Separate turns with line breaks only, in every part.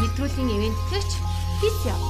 мэдрүүлийн ивэнт гэж хийс яв.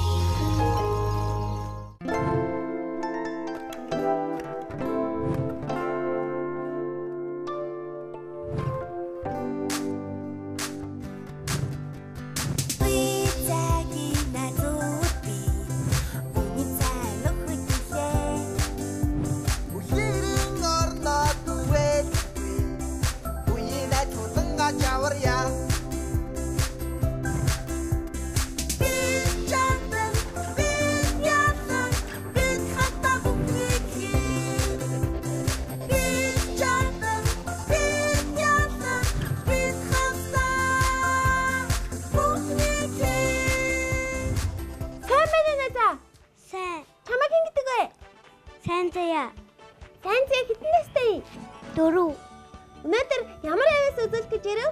Нэвтрүүлгийн ивент гэгч Фисио.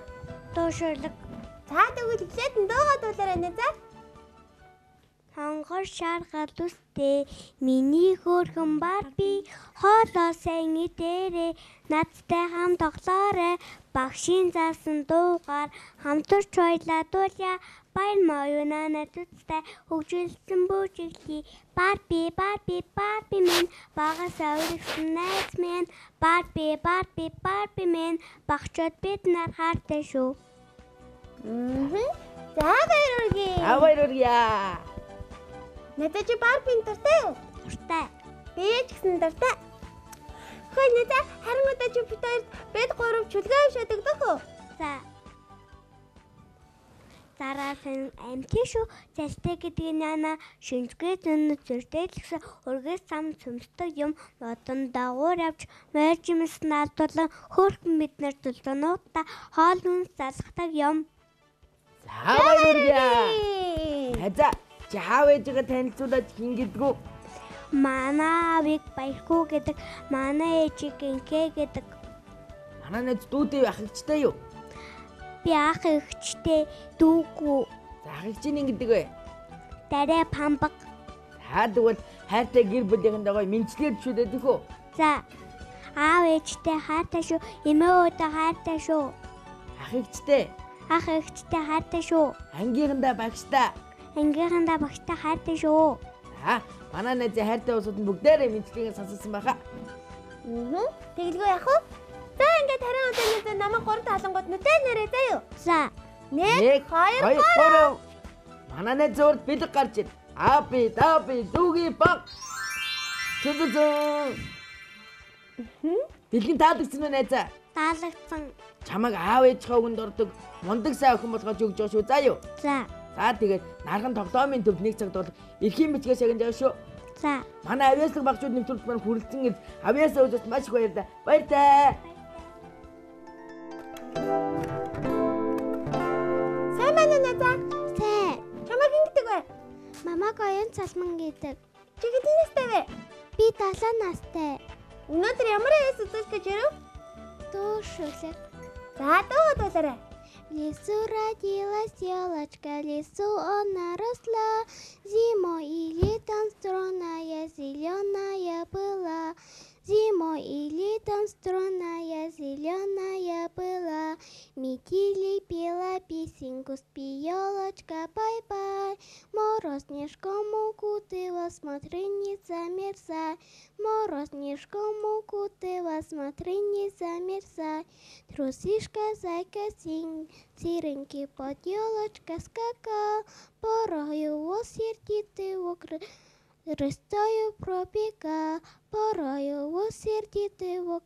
шаргал үстэй миний хөөрхөн барби хоолоо сайн идээрээ надтай хам тоглоорой багшийн заасан дуугаар хамтарч хоёлаадууля баяр моёна надтай хөгжүүлсэн бүжиглий барби барби барби мен багаас өөрөгсөн найз минь барби барби барби мен багчууд бид нар хаартай шүү.
Мм. За баяр үргээ.
За баяр үргээ.
Надад чи Барбин дуртай юу?
Дуртай.
Би ч гэсэн дуртай. Хөөе надад харин надад чи бид хоёр бед гурав чүлгээ авшаад өгдөх үү?
За. Зараасын амтын шүү залтай гэдэг нь яна шинжгээ зүүн зөрдөлгсөн ургас сам цөмсдөг юм нодон дагуур явж мэржимс наадуулан хөөрхөн биднэр тултануудаа хоол үнс залхдаг юм.
За баярлалаа. За Чи хаав ээжигээ танилцуулаад хин гэдгүү?
Манай авиг баярхуу гэдэг, манай ээжийг инкэ гэдэг.
Манай найз дүүдээ ах эгчтэй юу?
Би ах эгчтэй дүүгүй.
За ах эгчийн гэдэг вэ?
Дараа памбаг.
За тэгвэл хайртай гэр бүлийнхэн дагой мэдчлэр дээ тэхүү.
За. Аав ээжтэй хайртай шүү. Эмээ өөдөө хайртай шүү.
Ах эгчтэй.
Ах эгчтэй хайртай шүү.
Ангийнхандаа багштай
ангийнхандаа багтаа хайртай шүү.
Аа, манай найзын хайртай усууд нь бүгдээрээ мэдчилгээ сонссон байхаа.
Аа. Тэгэлгүй яах вэ? За ингээд харин өдөр намайг гурав талангууд нүдэ нэрээ заяа.
За.
1 2 3
Манай найз зурд бид гарч ир. Даа би дүүги баг. Зүзү. Бэлгийн таалагдсан уу найзаа?
Таалагдсан.
Чамайг аав ээжийнхээ өгөнд ордог мундаг сайн охин болгож өгч байгаа шүү заа юу?
За.
За тэгээд нархан тоглоомын төвд нэг цагт бол эрхийн бичгээс яг энэ шүү.
За.
Манай авьяаслаг багчууд нэвтрүүлж маань хүрэлцэн ирд авьяасаа үзэж маш их баярлалаа. Баяртай.
Сайн
Мамаг оюун цалман гэдэг.
Чи хэдэн настай вэ?
Би 7 настай.
Өнөөдөр ямар яс үзүүлэх гэж ирэв?
Дуу шүлэг.
За дуу дуулаарай.
лесу родилась елочка, лесу она росла, зимой и летом стройная зеленая была. Зимой и летом стройная зеленая была, Метели пела песенку, спи, елочка, бай-бай. Мороз снежком укутывал, смотри, не замерзай. Мороз снежком укутывал, смотри, не замерзай. Трусишка, зайка, синь, сиренький под елочка скакал, Порою его сердитый укрыл. Рыстою пробегал, порою сердитый вок.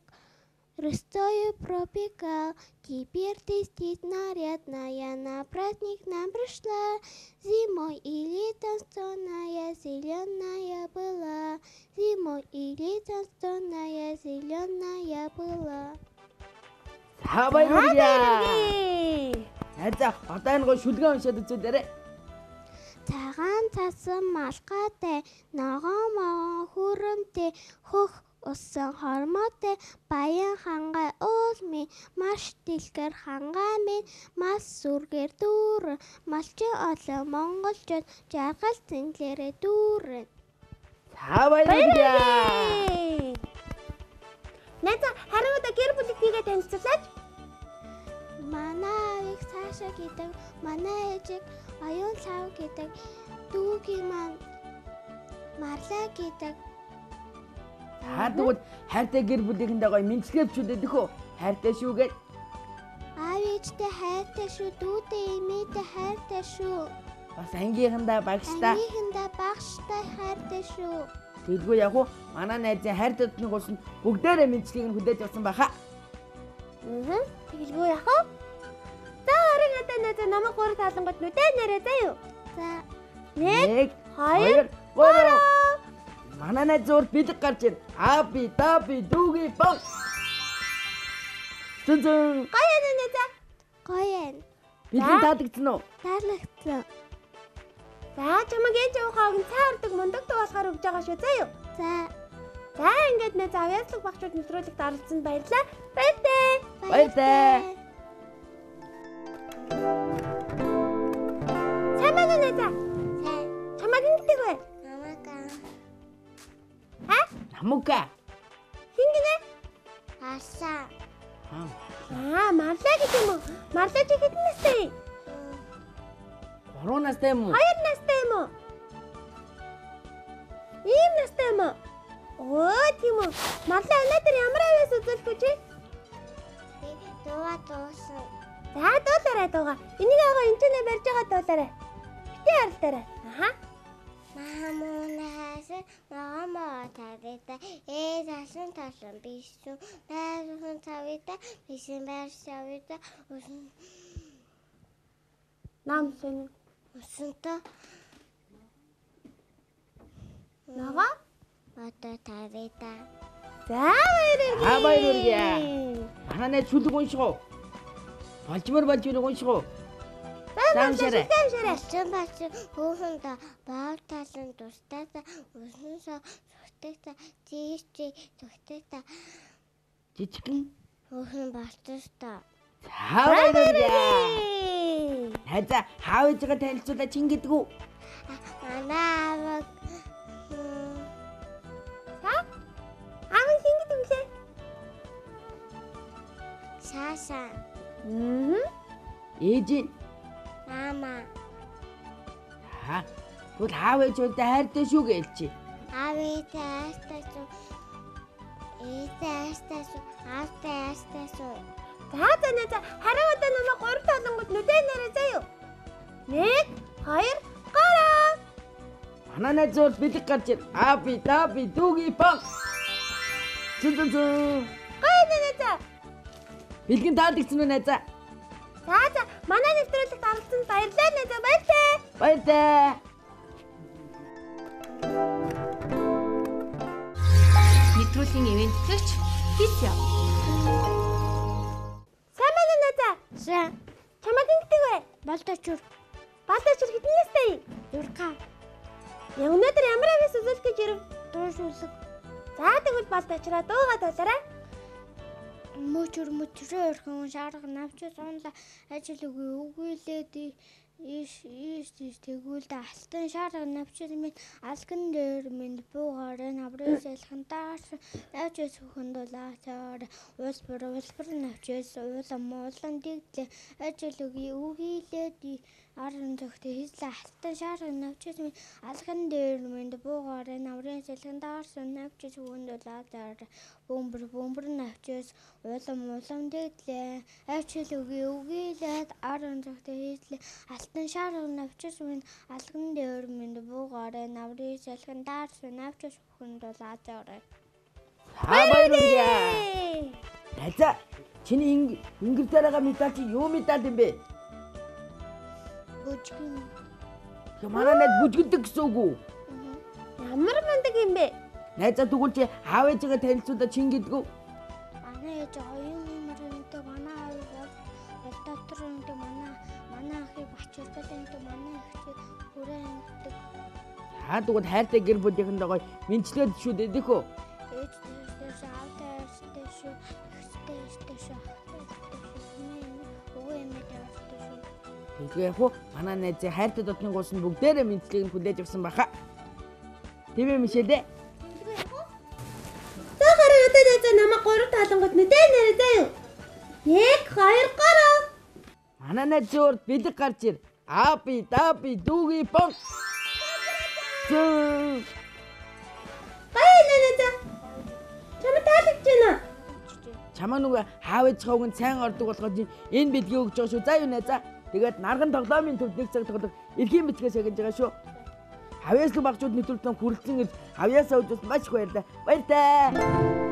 Рыстою пропекал, теперь ты здесь нарядная, на праздник нам пришла. Зимой и летом стонная, зеленая была, зимой и летом стонная, зеленая была.
Сабай бүргия! Әдза, атайын ғой шүлген өшеді түсөдері. Таған
тасы машқа тәй, наған маған хұрым тәй, хух усан хормоотой баян хангай уулми маш дэлгэр хангай минь мас сүргэр дүүрэн малчин олон монголчууд жаргал зинглэрээ дүүрэн
За баярлалаа.
Найза харин одоо гэр бүлийг хийгээ танилцуулаач.
Манай их цаашаа гэдэг, манай ээжийг оюун лав гэдэг, дүүгийн маань марлаа гэдэг.
За тэгвэл хайртай гэр бүлийнхэндээ гоё мэдслэгээ бичүүлээд өгөө. Хайртай шүү гэж.
Аав ээжтэй хайртай шүү, дүүтэй эмээтэй хайртай шүү.
Бас ангийнхандаа багштай.
Ангийнхандаа багштай хайртай шүү.
Тэдгүй яг уу манай найзын хайр дотныг болсон бүгдээрээ мэдслэгийг нь хүлээж авсан баха.
Аа. Тэгэлгүй яах вэ? За харин одоо надад намайг гурав талангууд нүдэ нэрээ заяа.
За,
Нэг,
1
хоёр,
2 3 Манай найз зур бэлэг гарч ир. Аби, таби, дүүги бог. Зэн зэн.
гоё нэ за.
гоё юм.
Бэлэг таадагдсан уу?
Таалагдсан.
За чамаг ээж авахааг нь цаардаг мундаг болохоор өгж байгаа шүү заяа.
За,
За ингээд нэ завьяаслаг багчууд нэвтрүүлэгт оролцсонд баярлалаа. Баяртай.
Баяртай.
Сайн байна уу нэ за?
сайн.
Чамаг ингэдэг вэ?
Намака.
Ха?
Хамука.
Хин гинэ?
Аса.
Аа, марлаа гэдэг юм уу? Марлаа чи хэдэн настай?
Гурван настай юм уу?
Хоёр настай юм уу? Ийм настай юм уу? Оо, тийм үү. Марлаа өнөөдөр ямар авьяас үзүүлэх вэ чи?
Дууа дуусан.
За, дуулаарай дууга. Энийг аваа энэ ч нэ барьж байгаа дуулаарай. Бити харалтаарай. Аха.
Мамунаас намаа тавита ээ засан тасан бисү найзхан тавита бисүн барсавита усан
Нам сэн.
усанта
Нага?
одоо тавита
За, баяр үргээ.
Аа, баяр үргээ. Манай найз шүлэг унших уу? Болжмор болж ирэх унших шарэ.
Алчин бачин хөөхөнд баав талан дуртайта уснасаа зүгтайта тийчи зүгтайта
Жижигэн.
хөөхөн балтста
За баяр үргээ. Хайза хаав ээжгээ танилцуулаад чин гэдэг үү?
манай аваг
За. Аав хин гэдэг вэ?
сааса
Мм.
Ээж нь.
Мама
Аа. Тэгвэл хаав ээжүүдтэй хайртай шүү гэлчи.
авита астасу эта астасу авта астасу
За, за, нэ за. Харин одоо намайг гурав талангууд нүдэ нэрээ заяа. Нэг, хоёр, гараа.
Манай найз зур бэлэг гарч ир. Аби, таби, дүүги бог. Зэн зэн зэн.
Гоё нэ за.
Бэлгэн таадагдсан уу найзаа?
За, за. Манай нэвтрүүлэгт оролцсонд баярлалаа нэ за. Баяртай.
Баяртай.
Нэвтрүүлгийн ивентгэгч Фисио.
Сайн байна уу нэ за.
сан
Чамаг ингэдэг вэ?
болточур
Баатар чир хэдэн настай?
юрка
Я өнөөдөр ямар авьяас үзүүлэх гэж ирв?
дуушуулаг
За, тэгвэл баатарчраа дуугаа дуулаарай.
Мөчөр мөчрөө өрхөн шаарга навч сонла. Ажил үгүй үгүйлээд иш иш иш тэгвэл алтан шаарга навч минь. Алган дээр минь буугаар наврын салхан даарс навч сүхэнд улаацаар улбар улбар навчээс уулам уулан дэглээ ажил үгүй үгүйлээд арын зөвхт хийлээ алтан шаарга навчээс минь алган дээр минь буугаар наврын салхан даарс навч сүхэнд улаацаар бөмбөр бөмбөр навчээс улам улам дэглээ авчил үгүй үгийлээд арын зөвхт хийлээ алтан шаарга навчээс минь алган дээр минь буугаар наврын салхан даарс навчээс бүхэнд бол азаарай
Аа баяр үргээ. Найзаа чиний ин- ингэртээрээ медаль чи юу медаль юм бэ?
Бүжгэн
Тэг манай найз бүжгэлдэг гэсэн үг үү?
Ямар мундаг юм бэ?
Найзаа тэгвэл чи хаав ээжгээ танилцуулаад чин гэдэг үү?
манай ээж оюун нэмрэнтэй манай аав дотор өнтэй манай манай ахыг бачургалэнтэй манай ихтэй хүрэээнтэй
Аа тэгвэл хайртай гэр бүлийнхэндээ гоё мэдчлээд шүү дээ хөө.
ээж
Яг уу манай найзын хайртай дотны гуус нь бүгдээрээ мэдчлэгийг нь хүлээж авсан баха. Тийм ээ
харин одоо нэ за намайг гурав талангууд нүдэ нэрээ заяа. Нэг, хоёр, гараа.
Манай найз зөөр бэлэг гарч ир. Аби даби дүүги. Зөө.
Бай нэнэ. Чамд таалагдж байна.
Чамаа нөгөө хаав ээжийнхээ үгэнд сайн ордог болоход энэ бэлгийг өгч байгаа шүү. За юу нэ за. Тэгээд нарган тоглоомын төвд нэг цаг тоглох эрхийн бичгээсягж байгаа шүү. Хавьяас л багчууд нэвтрүүлсэн хүрэлцэн ирж хавьяасаа үзүүлж маш их баярлаа. Баяртай.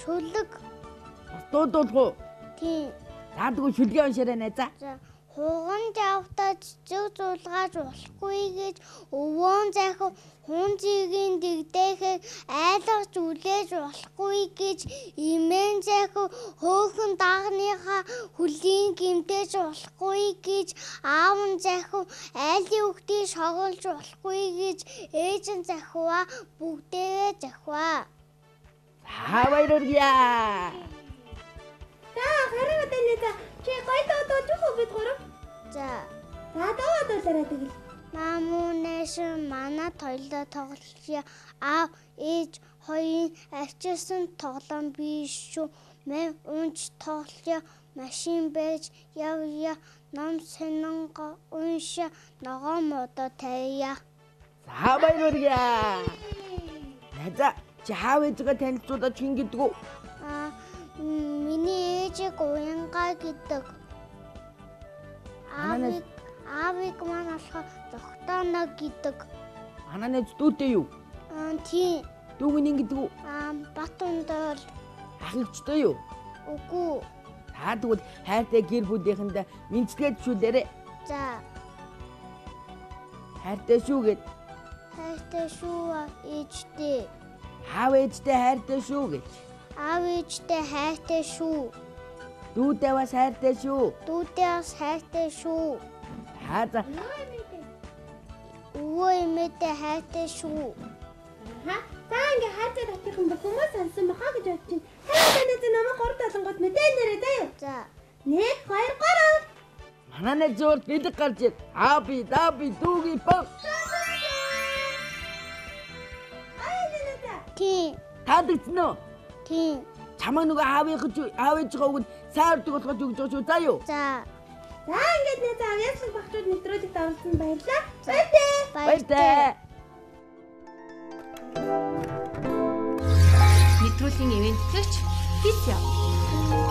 Шүлэг
Дуудуулах уу?
тийм.
Таадгүй шүлгээ уншаарай найзаа.
За хуган жавтаа цэцэг зулгааж болохгүй гэж өвөн захив хүн зигийн дэгдэхийг айлгаж үлээж болохгүй гэж имэн захив хөөхөн дагныхаа хүлийн гимтээж болохгүй гэж аав нь захив айлын үгтийг шоголж болохгүй гэж ээж нь захиваа бүгдээ захиваа.
За баярлалаа.
За хараа одоо нэ за чи гоё дуудаж уу бид гурав?
За
За дуудуулаарай тэгэл.
Намунэш манай тойлоо тоглолцоо аав ээж хоёрын арчилсан тоглоом биш шүү. Мэн унж тоглоё машин байж явъя ном сонинго уншаа ногоо модо таяа.
За баярлалаа. Найзаа чи хаав ээжгээ танилцуулаад хин гэдэг үү?
А миний ээжийг уянгаа гэдэг. Аавыг аавыг маань болохоор зохтоно гэдэг.
Манай найз дүүтэй юу?
Аа тийм
Дүүг нь гэдэг үү?
аа Батундол
Ахигчтай юу?
үгүй
Та тэгвэл хайртай гэр бүлийнхэндээ мэдсгээд шүүлээрэ.
за
Хайртай шүү гэд.
хайртай шүү ээжтэй.
Хаав ээжтэй хайртай шүү гэж.
Аав ээжтэй хайртай шүү.
Дүүтэй бас хайртай шүү.
Дүүтэй бас хайртай шүү.
Хаа за
Өвөө эмээтэй хайртай шүү.
Ха? За ингээ хайцаа татчих юм бол хүмүүс сонсон баха гэж бодож байна. Хараа тань зэ намайг гур талангууд мэдээ нэрээ заяа.
За
1 2 3
манай найз зөөр бэлэг гарч ир. Аби даби дүүги бон.
Ай
тийм
Таадагцсан уу?
тийм
Чамаа нөгөө аавынх аав ээжийнхээ үгэнд сайн болоход юу гэж байгаа шүү. За юу?
за
За ингээд нэ за авьяаслаг багчууд нэвтрүүлэгт оролцсон баярлаа. Баяртай.
Баяртай.
Нэвтрүүлгийн ивентгэгч Фисио.
Сайн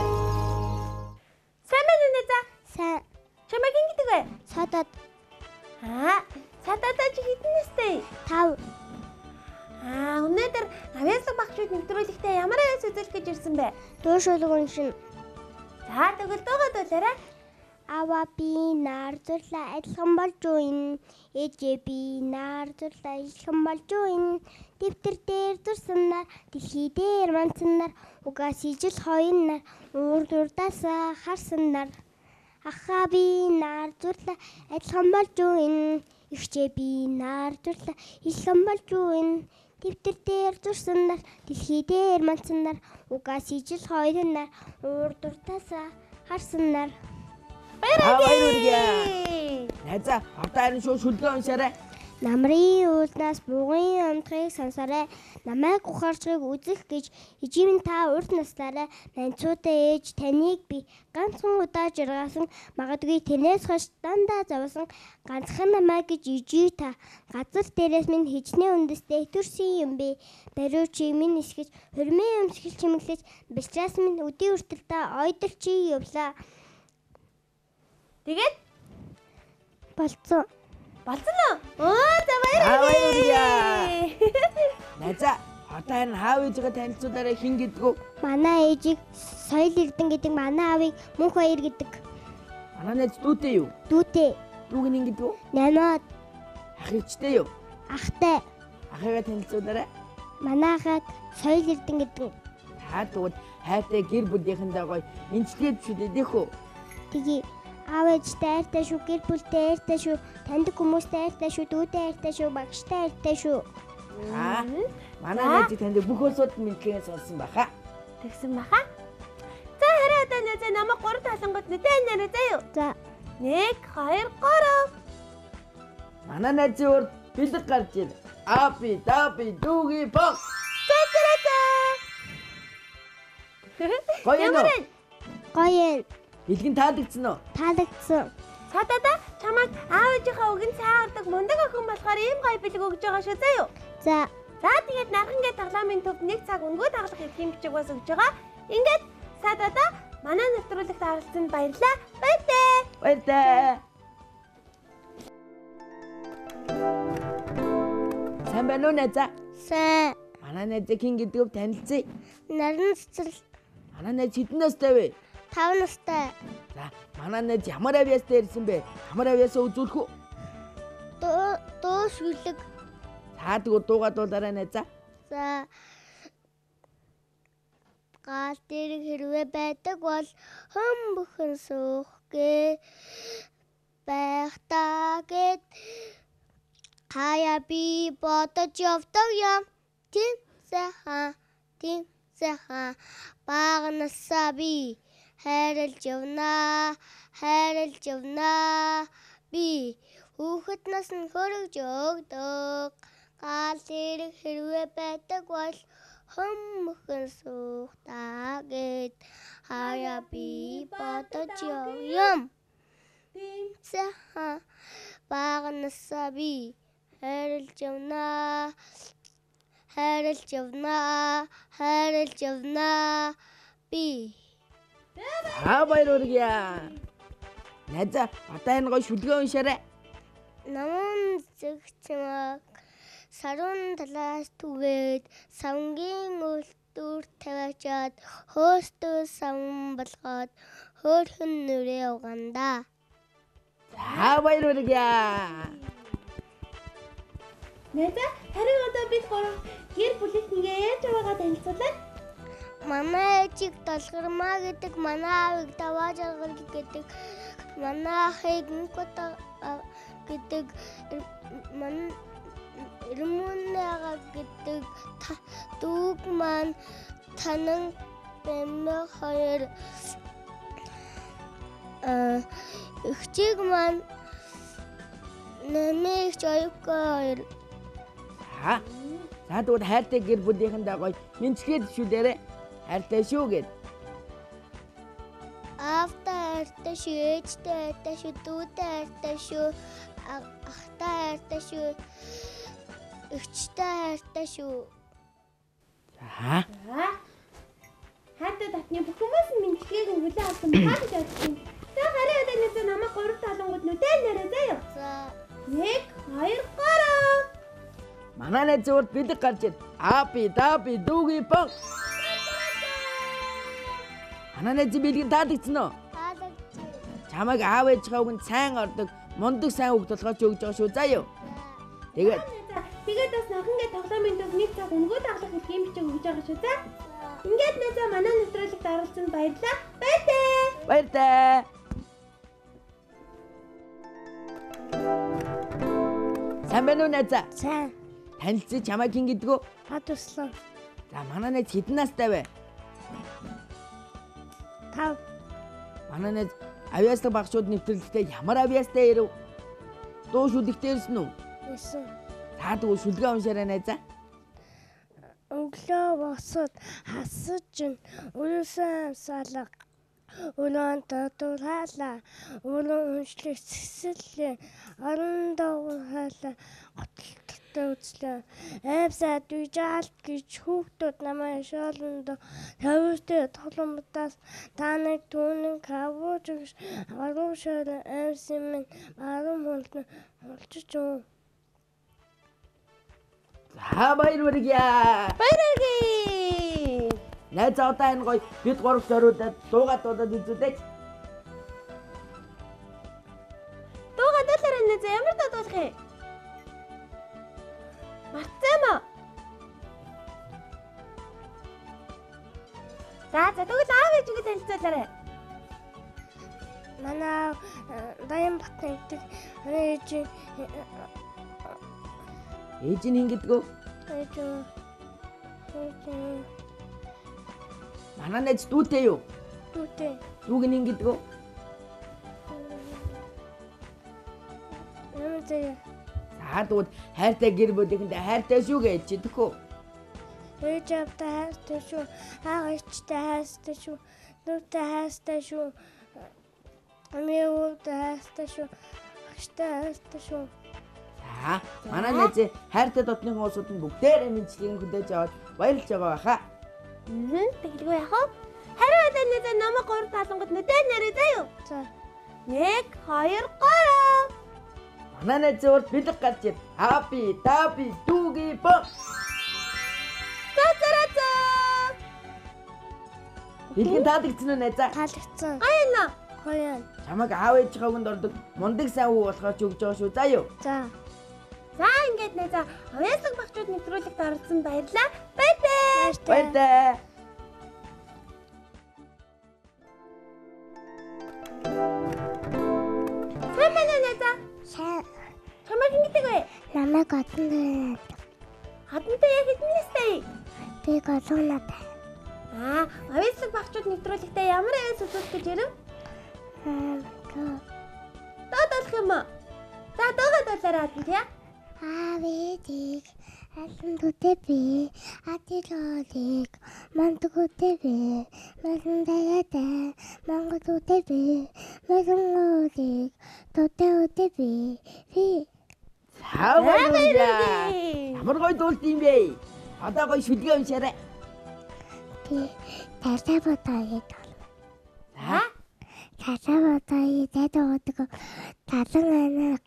бэ?
дүүшүүлэг уншин
За тэгвэл дуугадуулаарай.
Ава би нарзуулаа адилхан болж уин. Ээжээ би нарзуулаа адилхан болж уин. Дэвтэр дээр зурсанаар дэлхий дээр манцанаар угаас ижил хоёнаар уур дурдаасаа харсанаар Ахаа би нарзуулаа адилхан болж уин. Ихчээ би нарзуулаа адилхан болж уин. Дэвтэр дээр зурсанаар дэлхий дээр манцанаар угаас ижил хоёнаар уур дурдаасаа харсанаар
Аа баярлалаа. Найзаа одоо харин шууд шүлгээ уншаарай.
Намрын уулнаас бугын амтхыг сансараа намайг ухаарчгийг үзэх гэж ижимэн та урт наслаараа нанцуутай ээж таныг би ганцхан удаа жиргаасан магадгүй тэрнээс хойш дандаа завсан ганцхан намайг гэж ижий та газар дээрээс минь хижнээ үндэстэй төрсөн юм бэ? Бариу чи минь исгэж хөрмөө өмсгөл чимэглэж бэлчраас минь өдий үртэлдэ ойдол чи явлаа
Тэгээд
болцсон
Болсон уу? Оо за
Аа,
баяр
баярлалаа. Найзаа одоо харин хаав ээжигээ танилцуулаарай хин гэдгүү.
Манай ээжийг соёл эрдэн гэдэг манай аавыг мөнх баяр гэдэг.
Манай найз дүүтэй юу?
Дүүтэй,
Дүүг нь хин гэдгүү?
нанод,
Ах ээжтэй юу?
ахтай.
Ахыгаа танилцуулаарай.
Манайхад соёл эрдэн гэдэг.
Та тэгвэл хайртай гэр бүлийнхэндээ гоё эмчилгээд шүлээд ихүү.
Тэгээ аав ээжтэй айртай шүү, гэр бүлтэй айртай шүү, таньдаг хүмүүстэй айртай шүү, дүүтэй айртай шүү, багштай айртай шүү.
Аа. Манай найзыг танд бүх улсууд мэдлэгээ сонссон баха.
Тэгсэн баха. За хараа одоо найзаа намайг гурав талангууд нүдэн нэрээ заяа.
За,
1 2 3.
Манай найзын урд бэлэг гарч ир. Апи, дапи, дүүги бог. Гоё
Ямар
нөө.
вэ?
гоё юм.
Бэлгэн таалагдсан уу?
Таалагдсан.
Садада чамайг аав ээжийнхээ үгэн цаагардаг мундаг охин болохоор ийм гоё бэлэг өгж байгаа шүү заяа.
За,
За тэгээд нархангээ тоглоомын төвд нэг цаг өнгөө дагалах хэвийн бичиг бас өгж байгаа. Ингээд садада манай нэвтрүүлэгт оролцсонд баярлалаа. Баяртай.
Баяртай. Сайн байна уу найзаа?
сайн.
Манай найзыг хин гэдгийг танилцъя.
Наран цэцэл
Манай найз хэдэн настай вэ?
5 настай.
За, манай найз ямар авьяастай ирсэн бэ? Ямар авьяасаа үзүүлэх үү?
Дуу дуу шүлэг.
Та тэгвэл дуугаа дуулаарай найзаа.
За. Гал дээр хэрвээ байдаг бол хөм бүхэн суухгээ байх та гэд хаяа би бодож явдаг юм. Тим сайхан, тим сайхан багнасаа би хайрлж явнаа, хайрлж явнаа. Би хүүхэд нас нь хөрөж өгдөг. Гал дээр хэрвээ байдаг бол хөмхөн суухтаа гэд хаяа би бодож юм. Сайхан багнасаа би хайрлж явнаа. Хайрлж явнаа, хайрлж явнаа. Би
Аа баяр хүргье. Найзаа, одоо энэ гоё шүлгээ уншаарай.
намун зэгчмэг сарун талаас түгээд савнгийн үлдүр тавиачаад хөөстөө савн болгоод хөөхөн нүрээ уганда.
За баяр хүргье.
Найзаа харин одоо бид гурав гэр бүлийнхнийгээ яаж байгаагаа танилцуулаад
Манай ээжийг долгормаа гэдэг, манай аавыг даваа жаргал гэдэг, манай ахыг нүкота гэдэг, манай Румунага гэдэг дүүг маань танан бэмнэ хоёр а ихчиг маань нэмэгч оюука хоёр
За. За тэгвэл хайртай гэр бүлийнхэндээ гоё эмчилгээд шүлээрэй. Хайртай шүү гэд.
Автаа хайртай шүү, ээжтэй хайртай шүү, дүүтэй хайртай шүү, а- ахтай хайртай шүү, эгчтэй хайртай шүү.
За.
Хайртай татны бүх хүмүүс нь мэдлэгийг хүлээн авсан бодож байна. За харин одоо нэг намайг гурав талангууд нүдэн нэрээ заяа.
За
1 2 3.
Манай найзын урд бэлэг гарч ир. Апи, дапи, дүүги бог. Манай найзын бэлгийн таалагдсан уу?
таалагдчих.
Чамайг аав ээжийнхээ үгэнд сайн ордог, мундаг сайн үг толгойч өгж байгаа шүү. Заа юу. Тэгээд
тэгээд бас нохонгээ тоглоомын төв нэг цаг өнгөө дагалах хэвийн бичиг өгж байгаа шүү. За. Ингээд найзаа манай нэвтрүүлэгт оролцсонд баярлалаа. Баяртай.
баяртай. Сайн байна уу найзаа?
Сайн.
Танилцсан чамайг хин гэдгүү?
Та туслаа.
За манай найз хэдэн настай вэ?
Тав.
Манай найз авиаслаг багшууд нэвтрэлтэд ямар авиастай ирэв? Дуу шүлэгтэй ирсэн үү?
Исэн.
Та тэгвэл шүлгээ уншаарай найзаа.
Өглөө босоод хасаж өрөөсөн амсаалга Улаан татуулаалаа. Улаан уншлыг цэцэллээ. Орон дагуу хаалаа. Готолттой үзлээ. Айвсаад үжаалт гэж хүүхдүүд намайг шоолонд тавьжтэй толомтаас та нэг түүнэн кавууж агуу шоолон айвс юм. Арам хулт
Олчиж юу?
За баяр хүргье.
Баяр хүргэе.
Найз одоо энэ гоё бид гурав зориулаад дуугаад дуудаад үзүүлээч.
Дуугаа дуулаарай нэ за ямар дуу дуулах юм? Марцсан мó. За за тэгвэл аав ээжигээ танилцуулаарай.
Манай Даян Батны гэдэг ээж
Ээж нь ингэдэгөө.
ээж ээж
Манай найз дүүтэй юу?
дүүтэй
Дүүг нь ингэдэгөө.
ямар зэ
За тэгвэл хайртай гэр бүлийнхэндээ хайртай шүү гэж чидэхүү.
ээж автай хайртай шүү аав ээжтэй хайртай шүү дүүтэй хайртай шүү өвтэй хайртай шүү агштай хайртай шүү
За манай найз хайртай дотныхон улсууд нь бүгдээрээ мэдчилгээ хүлээж аваад баярлж байгаа баха.
Мм тэгэлгүй яах вэ? Хариу одоо нэ намайг гурав талангууд нүдэн нэрээ заяа.
за
1 2 3
Манай урд бэлэг гарч ир. Хапи, тапи, дүүги бо.
Цацарацаа.
Бэлгийн таалагдсан уу найзаа?
таалагдсан
Аяна.
гоё
Чамайг аав ээжийнхээ өгөнд ордог мундаг сайн хүү болохоор ч өгж байгаа шүү. За юу?
за
За ингээд нэ за авьяаслаг багчууд нэвтрүүлэгт оролцсон баярлаа. Баяртай.
Баяртай.
Сайн байна уу нэ за.
Сайн
Чамайг ингэдэг вэ?
намайг одон
Хатантай яг хэдэн настай?
би голгонод
Аа, авьяаслаг багчууд нэвтрүүлэгтээ ямар авьяас үзүүлэх гэж ирэв? Доод болох юм уу? За дуугаа дуулаарай хатан тий.
Авидик асан төтөби атилолик мантгүтэби масандаята мангутүтэби масангуулик төтөтэби фи
За баярлалаа. Ямар гоё дуулт юм бэ? Одоо гоё шүлгээ уншаарай.
би тасабатагээд
За.
тасабатагээд дэдэгдэг талан анаа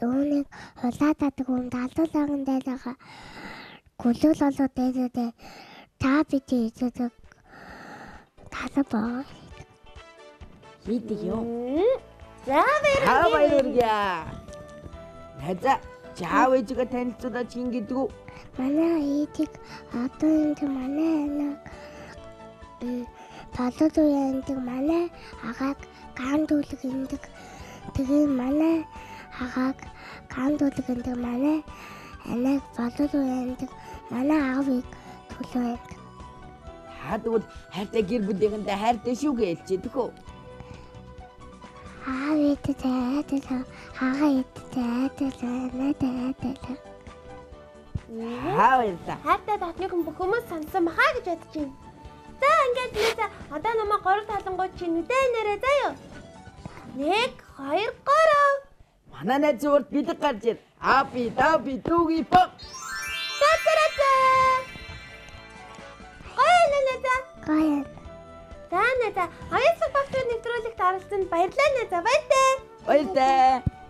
Үүнийг хулаад адаг юм далдуулаган дайлага гүлүүл болоод дайдаа та бид ийдэг тасабаа
Хийдэг юу?
За
Аа
баярлалаа.
Найзаа чаав ээжигээ танилцуулаад чи ингэдэг үү?
манай ийдэг одоо энд манай анаа толод уяндаг манай агааг гандуулг индэг тэгээ манай агааг гандуулг индэг манай анааг болод уяндаг манай аавыг төлөө
Та тэгвэл хайртай гэр бүлийнхэндээ хайртай шүү гэж чидэхүү.
аав идтэй айдал хага идтэй айдал надад айдал
Аа баярлалаа.
Хайртай татныг бүх хүмүүс сонссон баха гэж бодож байна. За ингээд нэ за одоо намайг гурав талангууд чи нүдэн нэрээ заяа. 1 2 3
Манай найз урд бэлэг гарч ир. Апи, тапи, дүүги бо.
Цацарацаа. Гоё нэ за.
гоё
За нэ за аясаг багтууд нэвтрүүлэгт оролцсонд баярлалаа нэ за баяртай.
Баяртай.